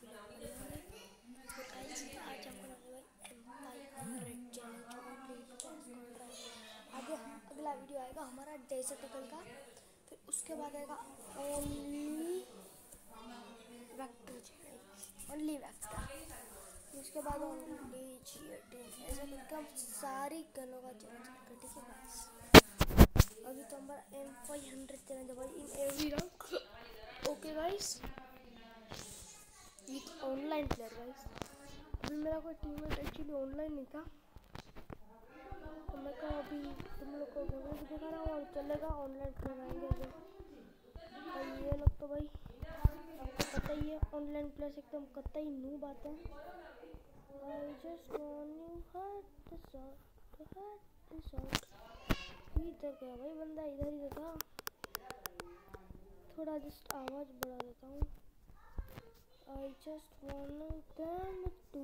तो आगे अगला वीडियो आएगा हमारा डेजर्टिकल का फिर उसके बाद आएगा ओनली वैक्टर ओनली उसके बाद ओनली सारी गनों का चैलेंज करते ठीक है गाइस अभी तो हमारा एम फाइव हंड्रेड चैलेंज है in every round okay guys player guys अभी मेरा कोई टीममेट एक्चुअली ऑनलाइन नहीं था। तो मैं कहा अभी तुम लोग को गूगल भी दिखा रहा हूँ और चलेगा ऑनलाइन अभी भाई ये लोग तो भाई आपको पता ही है ऑनलाइन प्लेयर्स एकदम कतई नूब आते हैं। just want you heart the song to heart the song इधर गया भाई बंदा, इधर ही था। थोड़ा जस्ट आवाज़ बढ़ा देता हूँ। I just want them to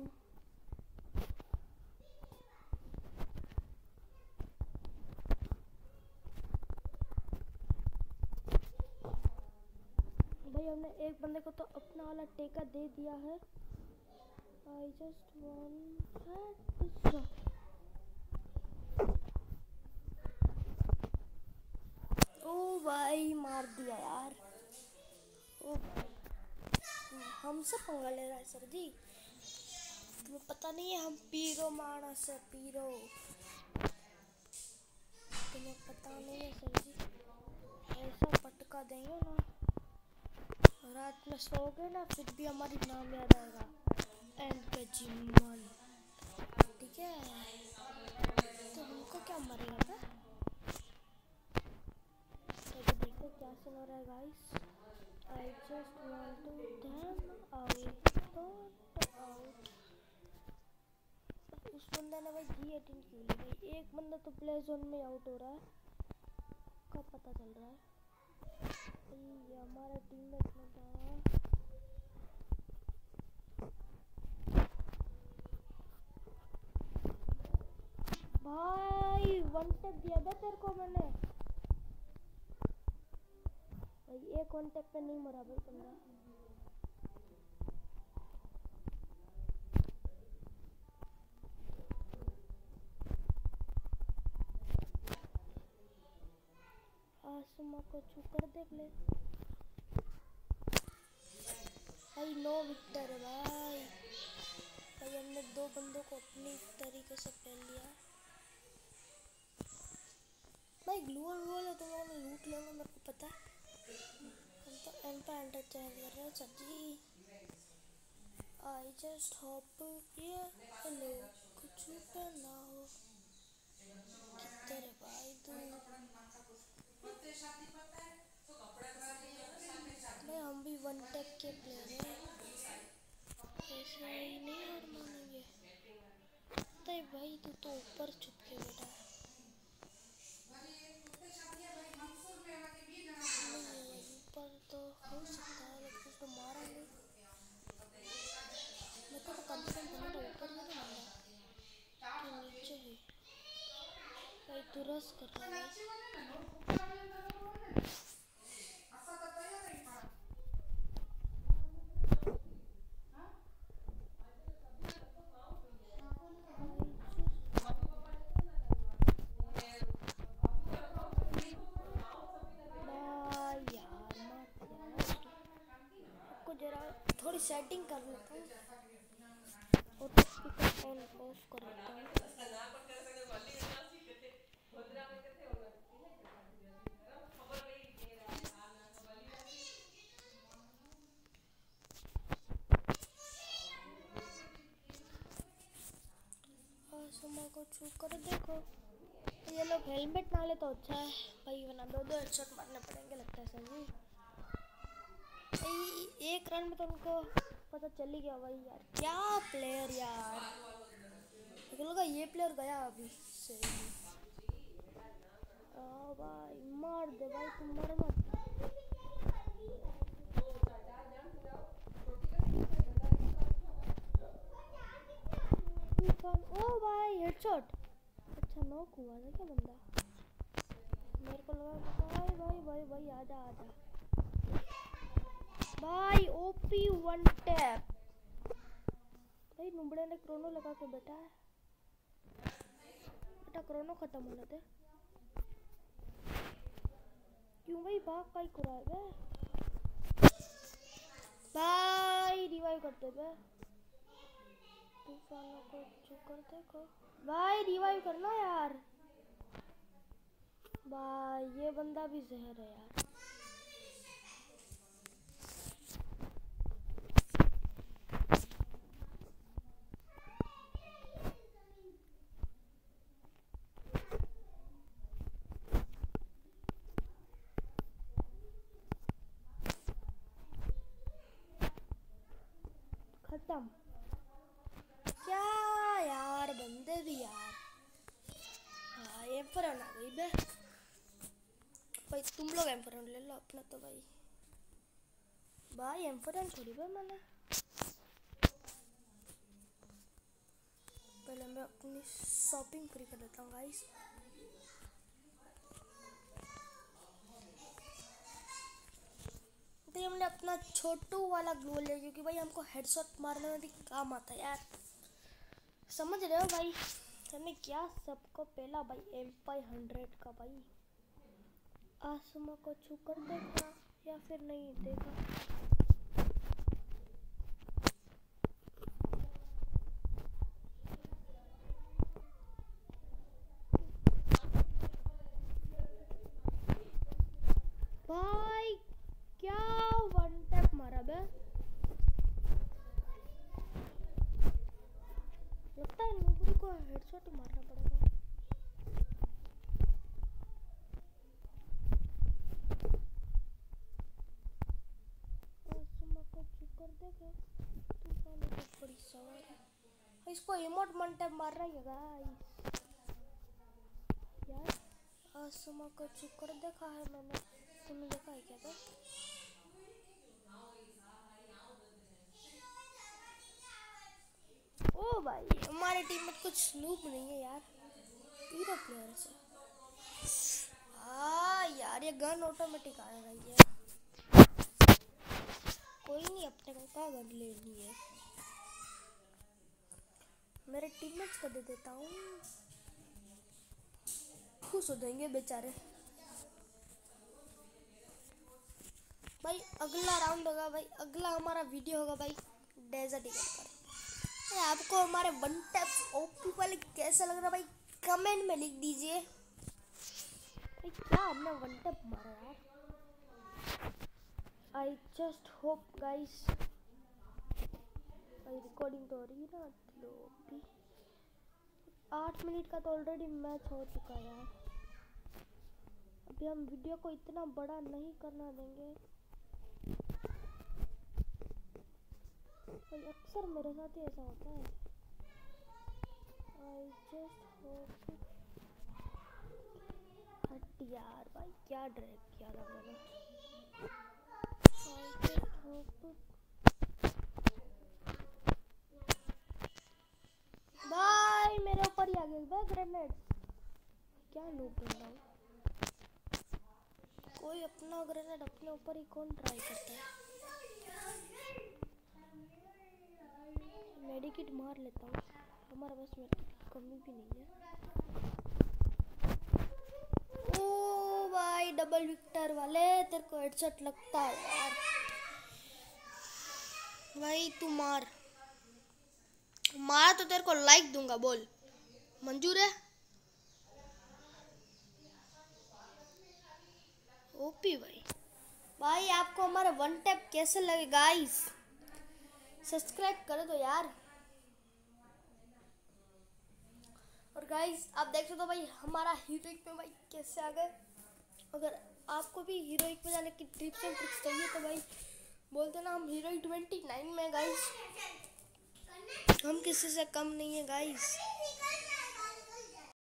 भाई, हमने एक बंदे को तो अपना वाला टेका दे दिया है। Want that song. ओ भाई, मार दिया यार। ओ भाई। हमसे पंगा ले रहा है सर जी। तुम्हें पता नहीं है, हम पीरो मानस है पीरो। तुम्हें पता नहीं है, सर जी। ऐसा पटका देंगे ना, रात में सोओगे ना, फिर भी हमारी नाम याद आएगा। एंड पे जिमन ठीक है? तो हमको क्या मरेगा था तो देखो क्या सीन रहा है guys I just want to damn out out उस बंदा ने भाई जी एटीन क्यों ली भाई एक बंदा तो प्ले जोन में आउट हो रहा है। कब पता चल रहा है? भाई, हमारा टीम में इतना भाई वन टैप दिया था तेरे को मैंने। भाई वन टैप पे नहीं मरा भाई बंदा आसमा को छूकर देख ले। भाई नो विक्टर भाई। भाई, हमने दो बंदों को अपनी तरीके से पहन लिया भाई ग्लूअल वॉल है लोगों ने लूट लेंगे मेरे हैं sir ji I just hope ये हेलो कुछ हो किधर भाई तू भाई हम भी वन टैप के प्लेयर हैं ऐसे ही नहीं हार मानेंगे तो भाई तू तो ऊपर छुप के बैठा है ऊपर तो हो सकता है उसको मारा नहीं मैं तो कंफर्म करना तो ऊपर नहीं मारा तो नीचे ही। भाई तू कर रहा है थोड़ी सेटिंग कर लेता हूँ और स्पीकर ऑन ऑफ़ कर लेता हूँ सुमा को छू कर देखो। ये लोग हेलमेट ना ले तो अच्छा है। भाई वरना दो दो हेडशॉट मारने पड़ेंगे, लगता है सर जी एक रन में तो उनको पता चल ही गया भाई यार। क्या प्लेयर यार। लगा ये प्लेयर गया अभी। सही। आ भाई, मार दे भाई तुम मर मत ओ भाई हेडशॉट नॉक हुआ था क्या बंदा? मेरे को लगा भाई भाई भाई भाई, आजा आजा। भाई ओपी वन टैप भाई, नुबड़े ने क्रोनो लगा के बैठा है। बेटा क्रोनो खत्म होने दे। क्यों भाई, भाग को रहा है। भाई रिवाइव करते बे को चुप कर देखो भाई रिवाइव करना यार। भाई, ये बंदा भी जहर है यार। खत्म क्या यार बंदे भी यार एम्परन आ गई बे भाई तुम लोग एम्परन ले लो अपना तो भाई भाई एम्परन छोड़ी बे मैंने पहले मैं अपनी शॉपिंग पूरी कर देता हूँ गाइस तो हमने अपना छोटू वाला ग्लो लिया क्योंकि भाई हमको हेडशॉट मारने में भी काम आता है यार समझ रहे हो भाई हमें क्या सबको पहला भाई एम फाइव हंड्रेड का भाई। आसमा को छू कर देखा या फिर नहीं देखा भाई क्या वन टैप मारा बे लगता है नूबड़ी को हेडशॉट ही मारना पड़ेगा आसमा को चुप कर देगा तूफ़ान है इसको इमोट टैप मार रहा है गाइस यार आसमा को चुप कर देखा है मैंने तुमने देखा है क्या तो ओ भाई हमारे टीम में कुछ स्नूप नहीं है यार हीरो प्लेयर से हाँ यार ये गन ऑटोमेटिक आ रही है कोई नहीं अपने को क्या गन लेनी है मेरे टीममेट्स को दे देता हूँ। खुश हो जाएँगे बेचारे। भाई, अगला राउंड होगा भाई। अगला हमारा वीडियो होगा भाई। डेजर्ट ईगल पर। आपको हमारे वन टैप ओपी वाले कैसा लग रहा भाई? कमेंट में लिख दीजिए। क्या हमने वन टैप मारा यार? आई जस्ट होप गाइस भाई रिकॉर्डिंग तो हो रही है ना, लो भी। आठ मिनट का तो ऑलरेडी मैच हो चुका है अभी हम वीडियो को इतना बड़ा नहीं करना देंगे। भाई, अक्सर मेरे साथ ही ऐसा होता है। आई जस्ट होप हट यार भाई, क्या ड्रैग किया था मैंने। आई जस्ट होप भाई मेरे ऊपर ही आ गई भाई ग्रेनेड क्या लूट बन रहा हूँ कोई अपना ग्रेनेड अपने ऊपर ही कौन ट्राई करता है? मेडिकिट मार लेता हूँ। हमारे पास मेडिकिट कमी भी नहीं है। ओ भाई डबल विक्टर वाले, तेरे को हेडशॉट लगता है यार। भाई, तू मार। मारा तो तेरे को लाइक दूँगा, बोल। मंजूर है? ओपी भाई। भाई, आपको हमारा वन टैप कैसे लगे गाइस सब्सक्राइब कर दो यार। और गाइस आप देख सकते हो भाई, हमारा हीरोइक में भाई कैसे आ गए। अगर आपको भी हीरोइक में जाने की टिप्स एंड ट्रिक्स चाहिए तो भाई, बोलते ना, हम हीरोइक ट्वेंटी नाइन में गाइस हम किसी से कम नहीं है गाइस